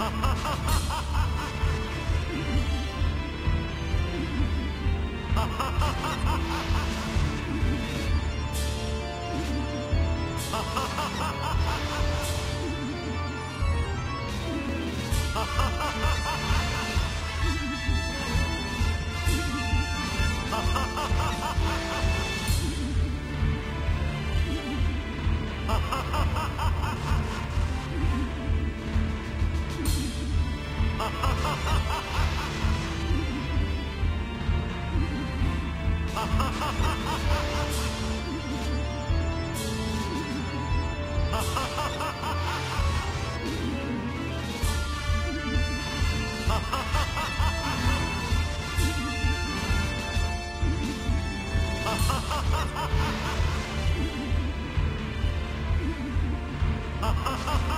Ha ha ha ha! ハハハハ Ha ha ha!